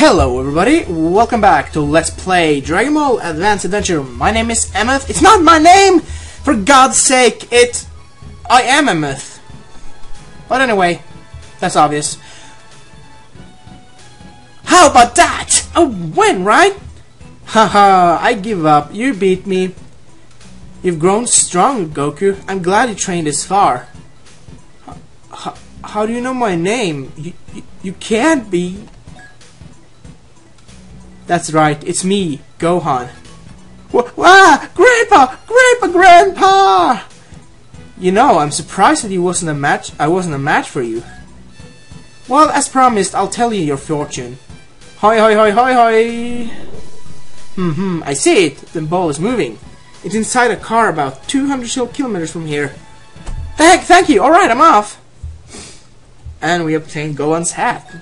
Hello everybody, welcome back to Let's Play Dragon Ball Advance Adventure. My name is Emmeth. It's not my name! For God's sake, it... I am Emmeth. But anyway, that's obvious. How about that? A win, right? Haha, I give up. You beat me. You've grown strong, Goku. I'm glad you trained this far. H how do you know my name? You, you, you can't be... That's right, it's me, Gohan. Wah! Grandpa! Grandpa! Grandpa! You know, I'm surprised that you wasn't a match. I wasn't a match for you. Well, as promised, I'll tell you your fortune. Hi, hi, hi, hi, hi. Hmm, hmm. I see it. The ball is moving. It's inside a car about 200 kilometers from here. Heck, thank you. All right, I'm off. And we obtained Gohan's hat.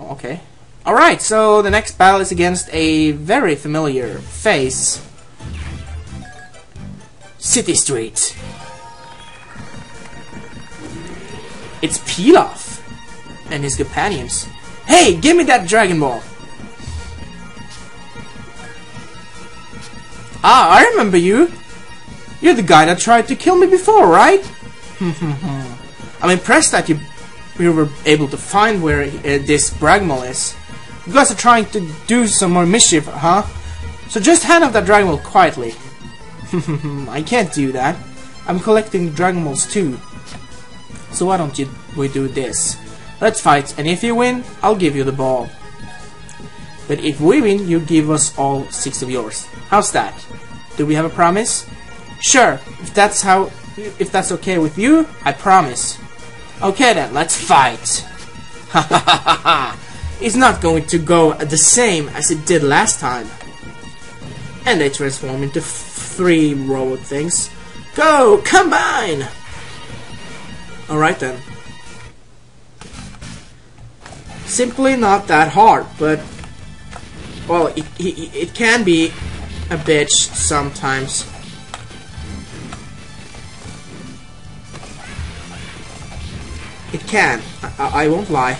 Okay. Alright, so the next battle is against a very familiar face. City Street. It's Pilaf and his companions. Hey, give me that Dragon Ball! Ah, I remember you! You're the guy that tried to kill me before, right? I'm impressed that you, you were able to find where uh, this Dragon Ball is. You guys are trying to do some more mischief, huh? So just hand off that Dragon Ball quietly. I can't do that. I'm collecting Dragon Balls too. So why don't you we do this? Let's fight, and if you win, I'll give you the ball. But if we win, you give us all six of yours. How's that? Do we have a promise? Sure, if that's how if that's okay with you, I promise. Okay then, let's fight. Ha ha ha ha is not going to go the same as it did last time. And they transform into three robot things. Go! Combine! Alright then. Simply not that hard, but... Well, it, it, it can be a bitch sometimes. It can. I, I won't lie.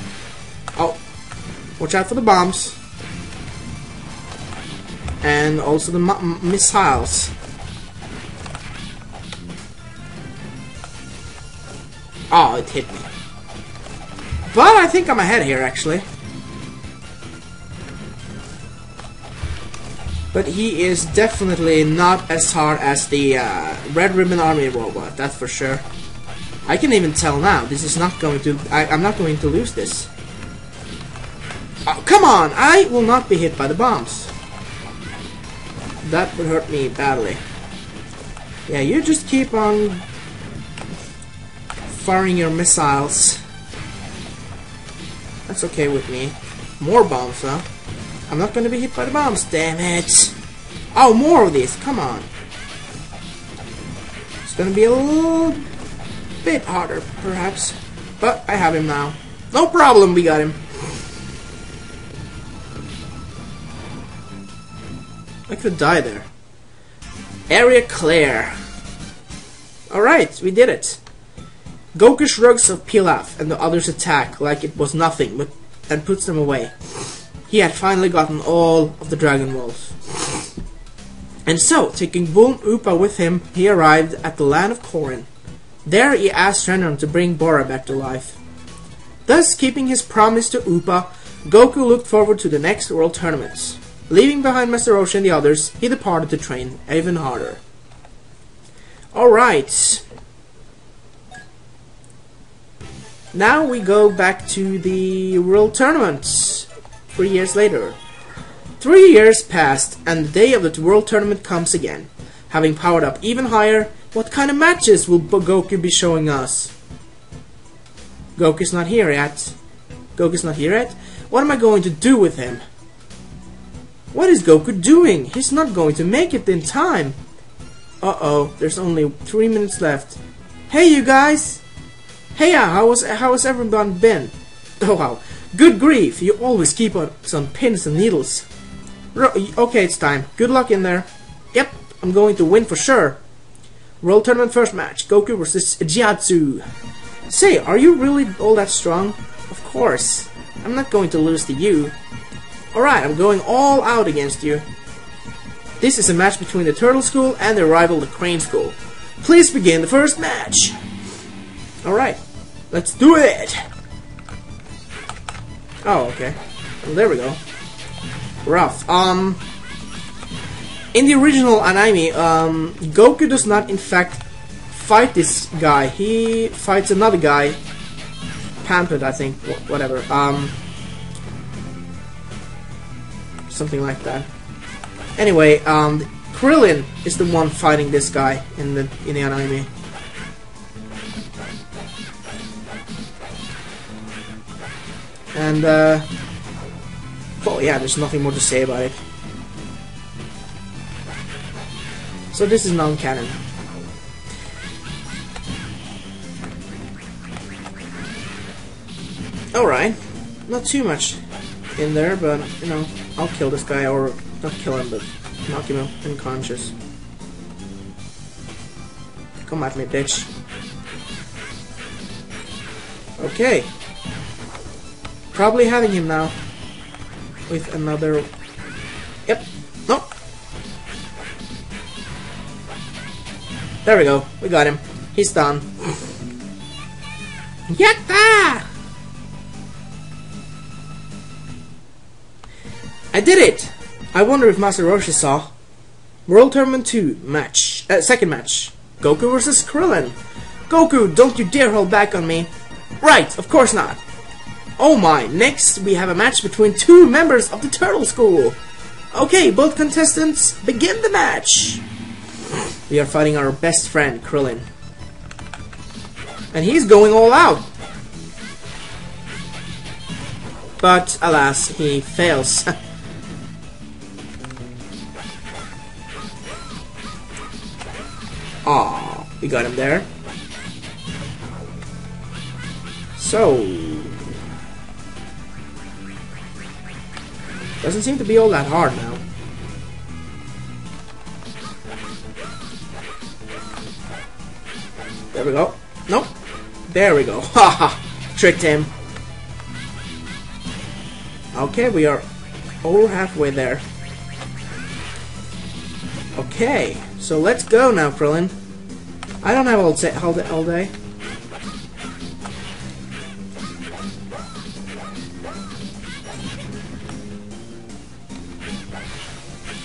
Oh, Watch out for the bombs. And also the missiles. Oh, it hit me. But I think I'm ahead here, actually. But he is definitely not as hard as the uh, Red Ribbon Army robot, that's for sure. I can even tell now, this is not going to... I, I'm not going to lose this. Oh, come on! I will not be hit by the bombs. That would hurt me badly. Yeah, you just keep on firing your missiles. That's okay with me. More bombs, huh? I'm not gonna be hit by the bombs, damn it! Oh, more of these, come on. It's gonna be a little bit harder, perhaps. But I have him now. No problem, we got him. I could die there. Area clear. Alright, we did it. Goku shrugs of Pilaf and the others attack like it was nothing but and puts them away. He had finally gotten all of the Dragon Balls. And so, taking Bulma Upa with him, he arrived at the land of Korin. There he asked Shenron to bring Bora back to life. Thus, keeping his promise to Upa, Goku looked forward to the next World Tournaments. Leaving behind Master Roshi and the others, he departed to train even harder. Alright. Now we go back to the World Tournament. Three years later. Three years passed, and the day of the World Tournament comes again. Having powered up even higher, what kind of matches will Goku be showing us? Goku's not here yet. Goku's not here yet? What am I going to do with him? What is Goku doing? He's not going to make it in time. Uh-oh, there's only three minutes left. Hey, you guys! Hey, uh, how was how has everyone been? Oh wow, good grief! You always keep us on pins and needles. okay, it's time. Good luck in there. Yep, I'm going to win for sure. World Tournament first match: Goku versus Chiaotzu. Say, are you really all that strong? Of course. I'm not going to lose to you. Alright, I'm going all out against you. This is a match between the Turtle School and their rival, the Crane School. Please begin the first match. Alright, let's do it. Oh, okay. Well, there we go. Rough. Um, in the original anime, um, Goku does not, in fact, fight this guy. He fights another guy. Pampered, I think. Wh whatever. Um, something like that. Anyway, um, Krillin is the one fighting this guy in the in the anime. And uh, yeah, there's nothing more to say about it. So this is non-canon. Alright, not too much in there, but, you know, I'll kill this guy, or not kill him, but knock him unconscious. Come at me, bitch. Okay. Probably having him now. With another... Yep. Nope. There we go. We got him. He's done. Yatta! I did it! I wonder if Master Roshi saw. World Tournament 2 match. Uh, second match. Goku versus Krillin. Goku, don't you dare hold back on me. Right, of course not. Oh my, next we have a match between two members of the Turtle School. Okay, both contestants, begin the match. We are fighting our best friend, Krillin. And he's going all out. But, alas, he fails. Ah, we got him there. So... Doesn't seem to be all that hard now. There we go. Nope. There we go. Haha. Tricked him. Okay, we are over halfway there. Okay, so let's go now, Krillin. I don't have all day, all day, all day.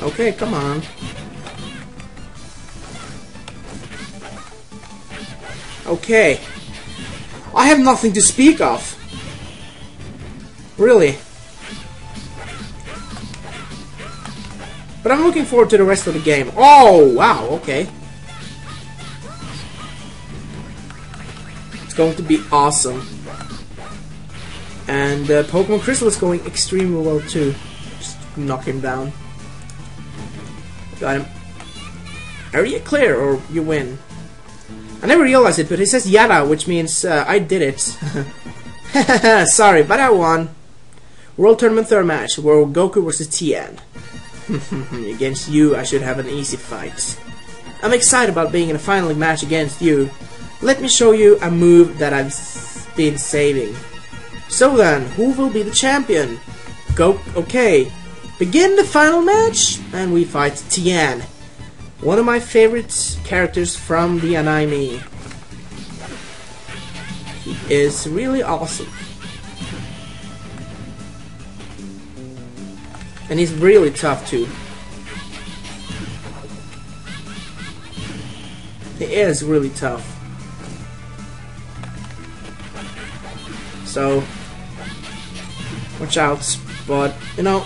Okay, come on. Okay. I have nothing to speak of. Really. But I'm looking forward to the rest of the game. Oh, wow, okay. It's going to be awesome. And uh, Pokemon Crystal is going extremely well too. Just knock him down. Got him. Area clear or you win. I never realized it, but it says Yada, which means uh, I did it. Sorry, but I won. World Tournament third match, where Goku versus Tien. against you, I should have an easy fight. I'm excited about being in a final match against you. Let me show you a move that I've been saving. So then, who will be the champion? Go, okay. Begin the final match, and we fight Tien. One of my favorite characters from the anime. He is really awesome. And he's really tough too. He is really tough. So, watch out, but, you know,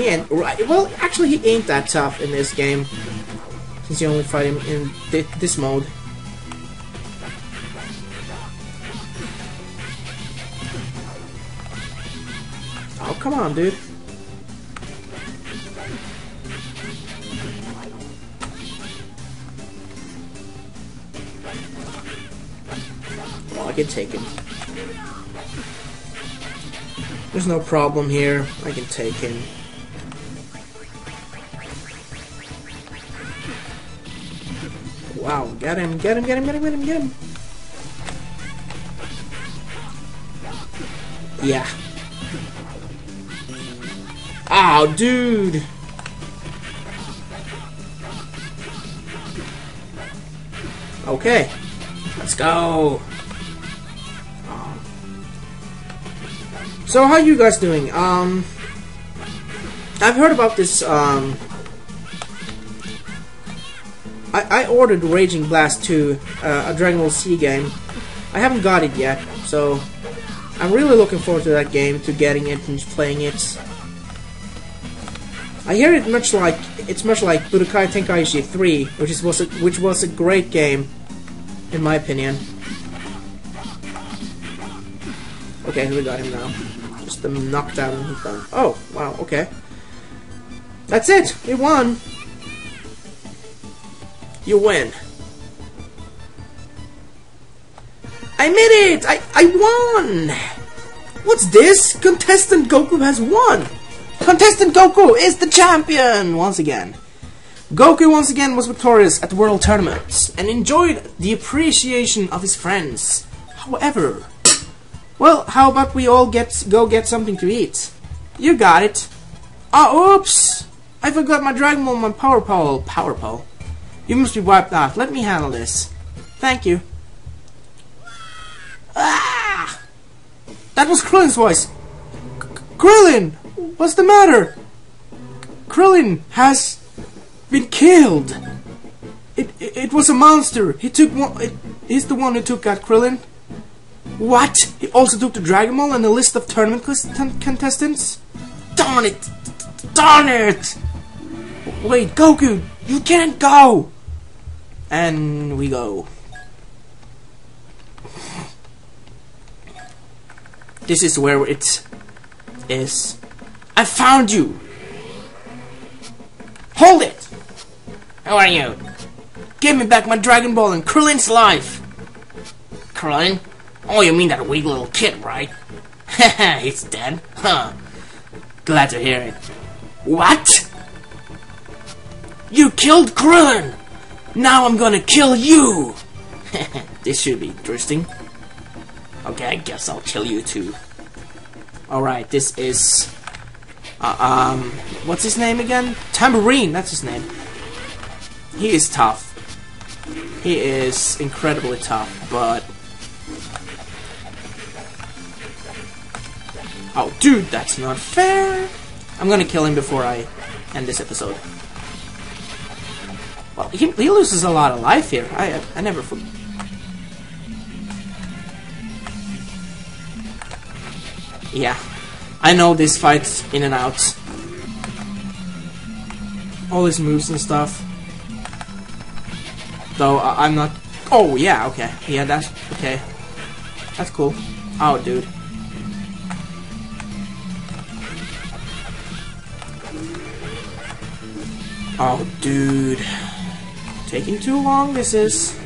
He ain't right. Well, actually, he ain't that tough in this game, since you only fight him in th this mode. Come on, dude. I can take him. There's no problem here. I can take him. Wow, get him, get him, get him, get him, get him, get him. Yeah. Oh, dude. Okay. Let's go. So how you guys doing? Um, I've heard about this. Um, I I ordered Raging Blast 2, uh, a Dragon Ball Z game. I haven't got it yet, so I'm really looking forward to that game, to getting it and playing it. I hear it much like it's much like Budokai Tenkaichi 3, which is was a, which was a great game, in my opinion. Okay, we got him now. Just the knockdown and he's done. Oh, wow, okay. That's it! We won! You win. I made it! I, I won! What's this? Contestant Goku has won! Contestant Goku is the champion once again. Goku once again was victorious at the World Tournament and enjoyed the appreciation of his friends. However, well, how about we all get go get something to eat? You got it. Oh, oops! I forgot my Dragon Ball, my Power Pole. Power Pole. You must be wiped out. Let me handle this. Thank you. Ah! That was Krillin's voice. Krillin! What's the matter? Krillin has been killed. It, it, it was a monster. He took one. It, he's the one who took out Krillin. What? He also took the Dragon Ball and the list of tournament contestants? Darn it! Darn it! Wait, Goku, you can't go! And we go. This is where it is. I found you! Hold it! Who are you? Give me back my Dragon Ball and Krillin's life! Krillin? Oh, you mean that weak little kid, right? Haha, he's dead? Huh. Glad to hear it. What? You killed Krillin! Now I'm gonna kill you! this should be interesting. Okay, I guess I'll kill you too. Alright, this is... Uh, um, what's his name again? Tambourine, that's his name. He is tough. He is incredibly tough, but... Oh, dude, that's not fair! I'm gonna kill him before I end this episode. Well, he, he loses a lot of life here. I, I, I never... Yeah. I know this fight in and out. All his moves and stuff. Though, I'm not... Oh, yeah, okay. Yeah, that's... Okay. That's cool. Oh, dude. Oh, dude. Taking too long, this is.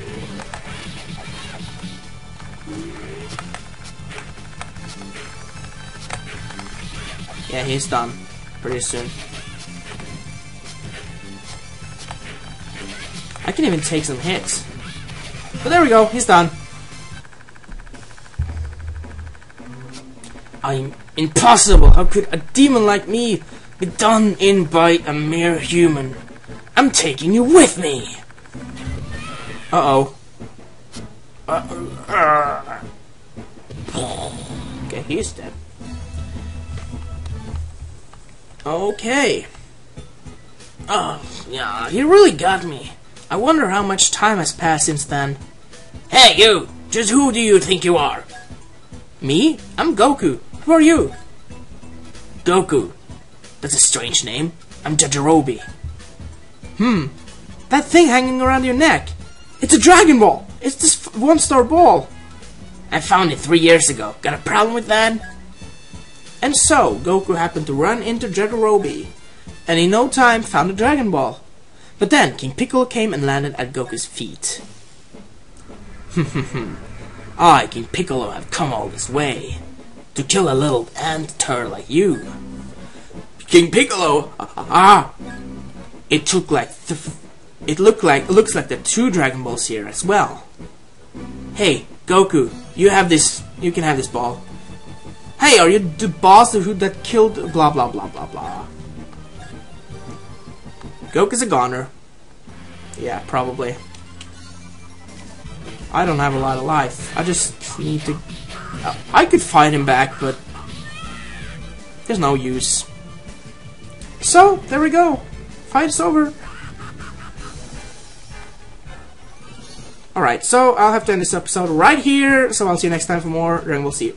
He's done. Pretty soon. I can even take some hits. But there we go, he's done. I'm impossible! How could a demon like me be done in by a mere human? I'm taking you with me! Uh-oh. Uh, oh okay, he's dead. Okay. Oh, yeah, he really got me. I wonder how much time has passed since then. Hey, you! Just who do you think you are? Me? I'm Goku. Who are you? Goku. That's a strange name. I'm Yajirobe. Hmm. That thing hanging around your neck. It's a Dragon Ball. It's this one-star ball. I found it three years ago. Got a problem with that? And so, Goku happened to run into Yajirobe, and in no time found a Dragon Ball. But then, King Piccolo came and landed at Goku's feet. I, King Piccolo, have come all this way to kill a little ant turd like you. King Piccolo, ah, it took like it looked like it looks like the two Dragon Balls here as well. Hey, Goku, you have this. You can have this ball. Hey, are you the boss who that killed blah blah blah blah blah? Goku's a goner. Yeah, probably. I don't have a lot of life. I just need to... I could fight him back, but... There's no use. So, there we go. Fight's over. Alright, so I'll have to end this episode right here. So I'll see you next time for more, and we'll see you.